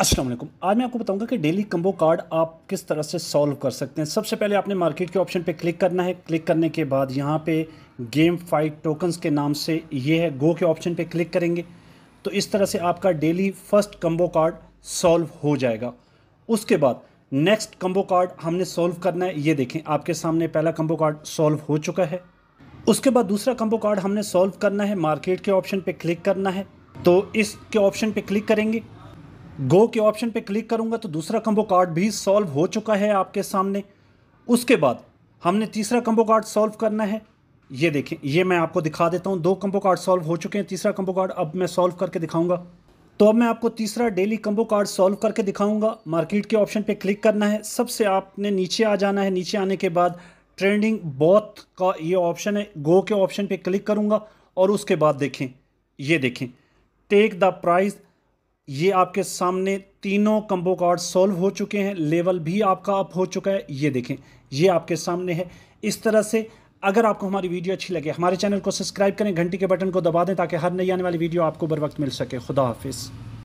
अस्सलाम वालेकुम। आज मैं आपको बताऊँगा कि डेली कम्बो कार्ड आप किस तरह से सॉल्व कर सकते हैं। सबसे पहले आपने मार्केट के ऑप्शन पे क्लिक करना है। क्लिक करने के बाद यहाँ पे गेम फाइट टोकन्स के नाम से ये है। गो के ऑप्शन पे क्लिक करेंगे। तो इस तरह से आपका daily first combo card solve हो जाएगा। उसके बाद नेक्स्ट कम्बो कार्ड हमने सॉल्व करना है। ये देखें, आपके सामने पहला कम्बो कार्ड सॉल्व हो चुका है। उसके बाद दूसरा कम्बो कार्ड हमने सॉल्व करना है। मार्केट के ऑप्शन पर क्लिक करना है। तो इसके ऑप्शन पर क्लिक करेंगे। गो के ऑप्शन पे क्लिक करूँगा तो दूसरा कम्बो कार्ड भी सॉल्व हो चुका है आपके सामने। उसके बाद हमने तीसरा कम्बो कार्ड सॉल्व करना है। ये देखें, ये मैं आपको दिखा देता हूँ। दो कम्बो कार्ड सॉल्व हो चुके हैं। तीसरा कम्बो कार्ड अब मैं सॉल्व करके दिखाऊँगा। तो अब मैं आपको तीसरा डेली कम्बो कार्ड सॉल्व करके दिखाऊँगा। मार्केट के ऑप्शन पे क्लिक करना है। सबसे आपने नीचे आ जाना है। नीचे आने के बाद ट्रेंडिंग बॉथ का ये ऑप्शन है। गो के ऑप्शन पे क्लिक करूँगा और उसके बाद देखें, ये देखें। टेक द प्राइज़ ये आपके सामने तीनों कम्बो कार्ड सॉल्व हो चुके हैं लेवल भी आपका अप हो चुका है, ये देखें, ये आपके सामने है। इस तरह से अगर आपको हमारी वीडियो अच्छी लगे, हमारे चैनल को सब्सक्राइब करें, घंटी के बटन को दबा दें ताकि हर नई आने वाली वीडियो आपको बर वक्त मिल सके। खुदा हाफिज़।